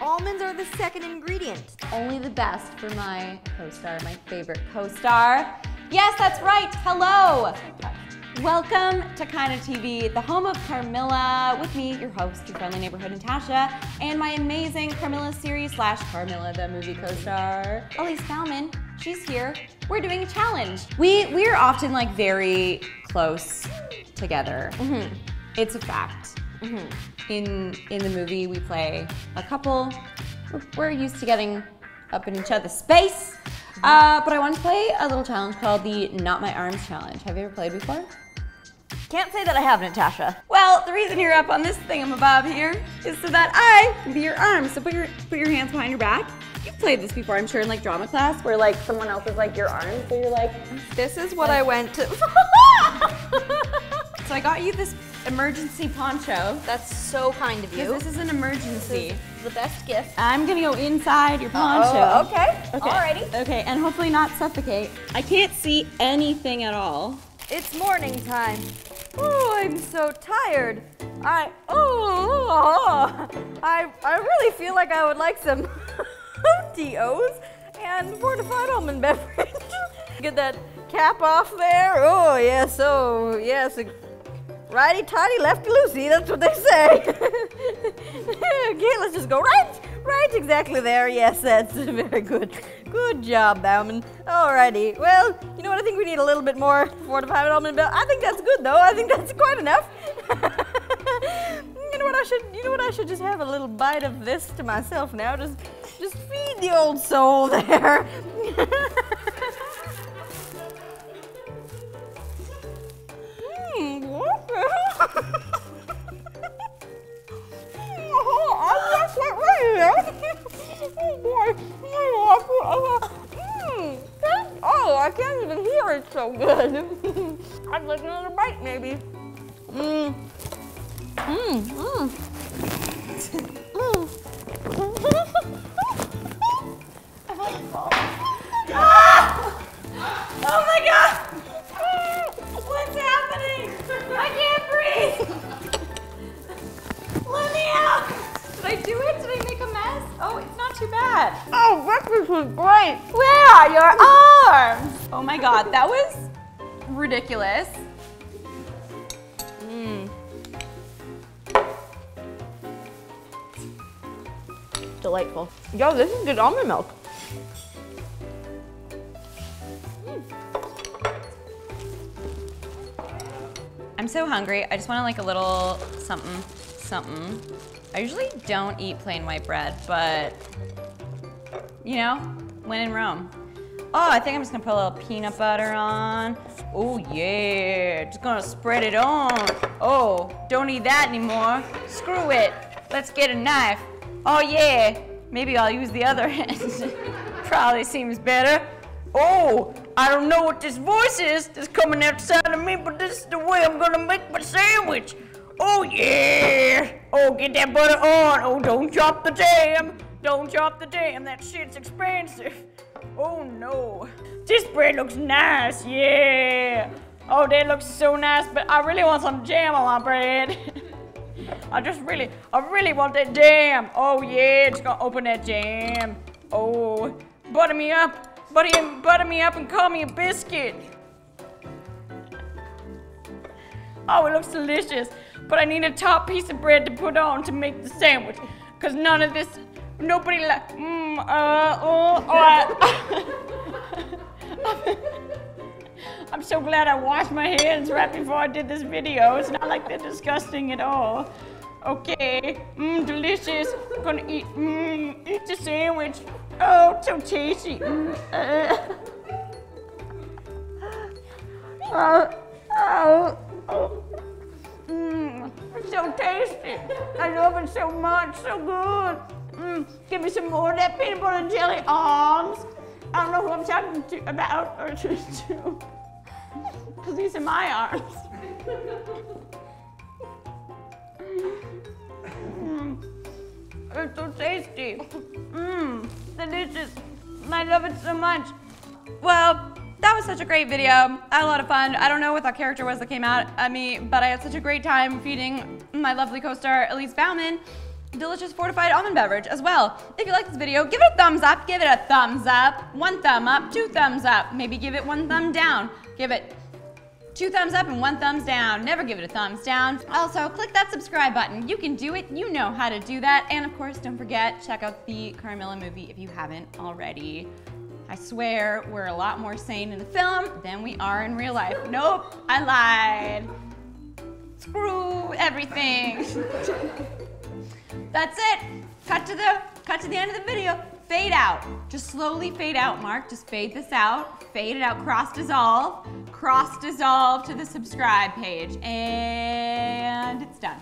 almonds are the second ingredient. Only the best for my co-star, my favorite co-star. Yes, that's right. Hello. Welcome to Kinda TV, the home of Carmilla, with me, your host, your friendly neighborhood Natasha, and my amazing Carmilla series slash Carmilla the movie co-star, Elise Bauman. She's here. We're doing a challenge. We we are often like very close together. Mm-hmm. It's a fact. In in the movie, we play a couple. We're, we're used to getting up in each other's space. Uh, but I want to play a little challenge called the Not My Arms Challenge. Have you ever played before? Can't say that I have, Natasha. Well, the reason you're up on this thingamabob here is so that I can be your arms. So put your put your hands behind your back. You've played this before, I'm sure, in like drama class, where like someone else is like your arm, so you're like. This is what I went to. So I got you this emergency poncho. That's so kind of you. this is an emergency. the best gift. I'm gonna go inside your poncho. Oh, okay. Okay. Alrighty. Okay, and hopefully not suffocate. I can't see anything at all. It's morning time. Oh, I'm so tired. I oh, I I really feel like I would like some DOs and fortified almond beverage. Get that cap off there. Oh yes, oh yes. Righty tighty, lefty loosey. That's what they say. okay, let's just go right, right exactly there. Yes, that's very good. Good job, Bauman. Alrighty. Well, you know what? I think we need a little bit more fortified almond milk. I think that's good though. I think that's quite enough. you know what? I should. You know what? I should just have a little bite of this to myself now. Just, just feed the old soul there. Oh, I'm ready yet. Oh boy. Mm, oh, I can't even hear it so good. I'd like another bite maybe. Mmm. Mmm. Mmm. Oh, was great. Where are your arms? Oh my god, that was ridiculous. Hmm. Delightful. Yo, this is good almond milk. Hmm. I'm so hungry. I just want to like a little something, something. I usually don't eat plain white bread, but you know, when in Rome. Oh, I think I'm just gonna put a little peanut butter on. Oh yeah, just gonna spread it on. Oh, don't need that anymore. Screw it. Let's get a knife. Oh yeah, maybe I'll use the other hand. Probably seems better. Oh, I don't know what this voice is that's coming outside of me, but this is the way I'm gonna make my sandwich. Oh yeah! Oh, get that butter on. Oh, don't chop the jam. Don't drop the jam. That shit's expensive. Oh no. This bread looks nice. Yeah. Oh, that looks so nice, but I really want some jam on my bread. I just really, I really want that jam. Oh yeah, just gonna open that jam. Oh, butter me up. Butter, butter me up and call me a biscuit. Oh, it looks delicious. But I need a top piece of bread to put on to make the sandwich. Cause none of this, nobody like, mm, uh, oh, oh. I'm so glad I washed my hands right before I did this video. It's not like they're disgusting at all. Okay, mmm, delicious. I'm gonna eat, mmm, eat the sandwich. Oh, so tasty. Mm, uh. Oh, oh, oh. Mmm, so tasty. I love it so much, so good. Give me some more of that peanut butter and jelly arms. I don't know who I'm talking to about or to. Because these are my arms. Mm. It's so tasty. Mmm, delicious. I love it so much. Well, that was such a great video. I had a lot of fun. I don't know what that character was that came out at me, but I had such a great time feeding my lovely co-star Elise Bauman. Delicious fortified almond beverage as well. If you like this video, give it a thumbs up, give it a thumbs up, one thumb up, two thumbs up, maybe give it one thumb down, give it two thumbs up and one thumbs down. Never give it a thumbs down. Also, click that subscribe button. You can do it, you know how to do that. And of course, don't forget, check out the Carmilla movie if you haven't already. I swear we're a lot more sane in the film than we are in real life. Nope, I lied. Screw everything. That's it. Cut to the cut to the end of the video. Fade out. Just slowly fade out, Mark. Just fade this out. Fade it out. Cross dissolve. Cross dissolve to the subscribe page. And it's done.